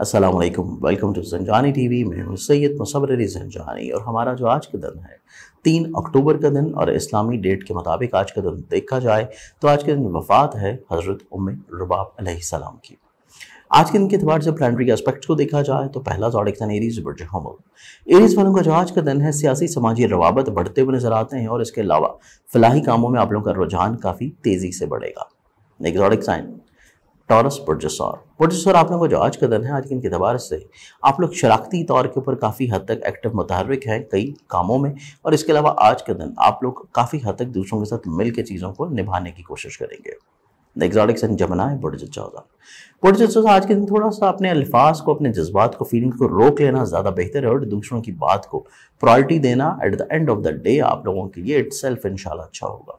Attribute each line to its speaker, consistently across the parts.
Speaker 1: अस्सलाम वालेकुम welcome to संजानी TV मैं हूँ सैयद मुसवर अली संजानी और हमारा जो आज का दिन है, तीन अक्टूबर का दिन और इस्लामी डेट के मुताबिक आज का दिन देखा जाए तो आज के दिन वफ़ात है हज़रत उम रुबाब सलाम की। आज के दिन के अतबार से प्लानटरी एस्पेक्ट्स को देखा जाए तो पहला जॉडिक सन एरीज बुर्ज हमल एरीज वालों का जो आज का दिन है, सियासी समाजी रवाबत बढ़ते हुए नज़र आते हैं और इसके अलावा फलाही कामों में आप लोगों का रुझान काफ़ी तेज़ी से बढ़ेगा। नेक्स्ट साइन टॉरस पुरजसौर। पुरजसौर आप लोगों को जो आज का दिन है, आज के इनके अतबार से आप लोग शराकती तौर के ऊपर काफ़ी हद तक एक्टिव मुतहरक हैं कई कामों में, और इसके अलावा आज के दिन आप लोग काफ़ी हद तक दूसरों के साथ मिल के चीज़ों को निभाने की कोशिश करेंगे। एग्जॉटिक सन जमना है बुरज चौदह बुरज चौदह आज के दिन थोड़ा सा अपने अल्फाज को, अपने जज्बात को फीलिंग को रोक लेना ज़्यादा बेहतर है, और दूसरों की बात को प्रायोरिटी देना at the end of the day आप लोगों के लिए इट सेल्फ अच्छा होगा।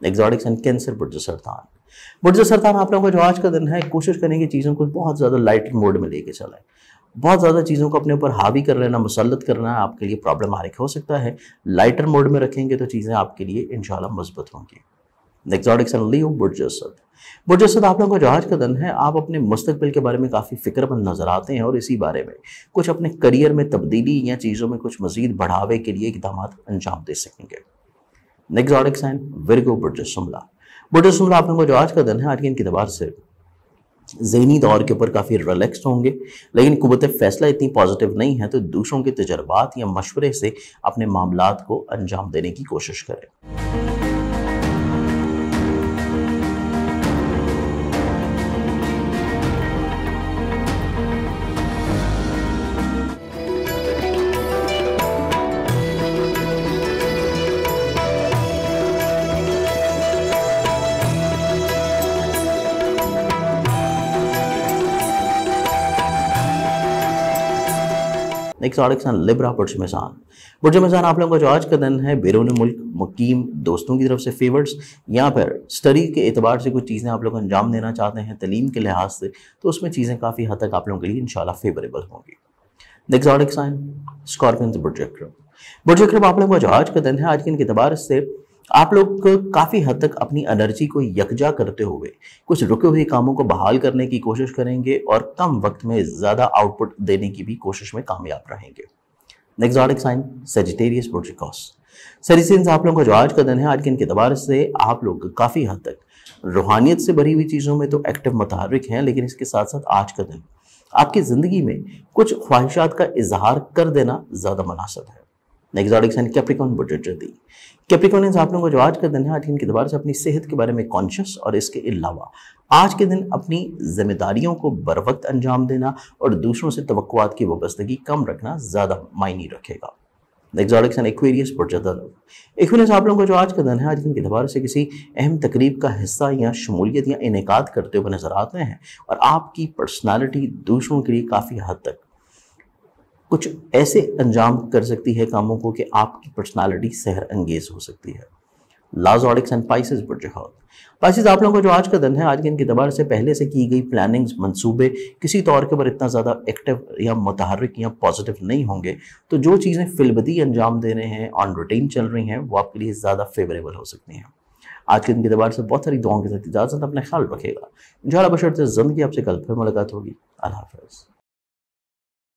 Speaker 1: एग्जॉटिक सन कैंसर बुरज सरतान बट जो सरतान आप लोगों का जो आज का दिन है, कोशिश करें कि चीज़ों को बहुत ज़्यादा लाइट मोड में लेके चलाएँ। बहुत ज़्यादा चीज़ों को अपने ऊपर हावी कर लेना, मुसलत करना आपके लिए प्रॉब्लम आरिक हो सकता है। लाइटर मोड में रखेंगे तो चीज़ें आपके लिए इनशाला मज़बूत होंगी। नेक्सॉडिक सन लियो बुर्जसद बुर्जसद आप लोगों का जो आज का दिन है, आप अपने मुस्तबिल के बारे में काफ़ी फिक्रमंद नज़र आते हैं और इसी बारे में कुछ अपने करियर में तब्दीली या चीज़ों में कुछ मजीद बढ़ावे के लिए इकदाम अंजाम दे सकेंगे। नेक्सॉडिक साइन विरगो बुर्जसमला बट उस आप लोगों को जो आज का दिन है, आज के इनके से जहनी दौर के ऊपर काफ़ी रिलैक्स होंगे। लेकिन कुत फैसला इतनी पॉजिटिव नहीं है तो दूसरों के तजर्बात या मशवरे से अपने मामला को अंजाम देने की कोशिश करें। नेक्स्ट आरक्षण लिब्रा आप लोगों का जो आज का दिन है बैरून मुल्क, मुकीम, दोस्तों की तरफ़ से या फिर स्टडी के से कुछ चीज़ें आप लोग अंजाम देना चाहते हैं, तलीम के लिहाज से तो उसमें चीज़ें काफ़ी हद तक आप लोगों के लिए इन फेवरेबल होंगी। नेक्स्ट साइन स्कॉर्पियन बुर्ज बुर्ज आप लोगों का जो आज का दिन है, आज के इनके से आप लोग काफ़ी हद तक अपनी एनर्जी को यकजा करते हुए, कुछ रुके हुए कामों को बहाल करने की कोशिश करेंगे और कम वक्त में ज़्यादा आउटपुट देने की भी कोशिश में कामयाब रहेंगे। नेक्स्ट साइन सेजिटेरियस प्रोजिकॉस सेरिसिन्स आप लोगों का जो आज का दिन है, आज के इनके दबार से आप लोग काफ़ी हद तक रूहानियत से भरी हुई चीज़ों में तो एक्टिव मुतहरक हैं, लेकिन इसके साथ साथ आज का दिन, आपकी ज़िंदगी में कुछ ख्वाहिशात का इजहार कर देना ज़्यादा मुनासब है। नेक्स्ट साइन कैप्रिकॉन बुजर्दी कैप्रिकॉनियंस आप लोगों को जो आज का दिन है, आज के दोबारा से अपनी सेहत के बारे में कॉन्शियस और इसके अलावा आज के दिन अपनी जिम्मेदारियों को बर वक्त अंजाम देना और दूसरों से तो की वाबस्तगी कम रखना ज़्यादा मायनी रखेगा। नेक्स्ट एक्वेरियस एक्वेरियस आप लोगों को जो आज का दिन है, आज दिन के दोबारा से किसी अहम तकरीब का हिस्सा या शमूलियत या इनका करते हुए नज़र आते हैं और आपकी पर्सनैलिटी दूसरों के लिए काफ़ी हद तक कुछ ऐसे अंजाम कर सकती है कामों को कि आपकी पर्सनालिटी सहर अंगेज हो सकती है। लाजॉडिक्स एंड पाइसिस बुर्जहात पाइसिस आप लोगों का जो आज का दिन है, आज के इनके दबार से पहले से की गई प्लानिंग्स मंसूबे, किसी तौर के ऊपर इतना ज़्यादा एक्टिव या मुतहरक या पॉजिटिव नहीं होंगे। तो जो चीज़ें फिलबदी अंजाम दे रहे हैं ऑन रूटीन चल रही हैं, वो आपके लिए ज़्यादा फेवरेबल हो सकती हैं। आज के दिन के दबार से बहुत सारी दुआओं के साथ इजाज़त, अपना ख्याल रखेगा इन बशर से ज़िंदगी आपसे कल फिर मुलाकात होगी। अल्लाह हाफ़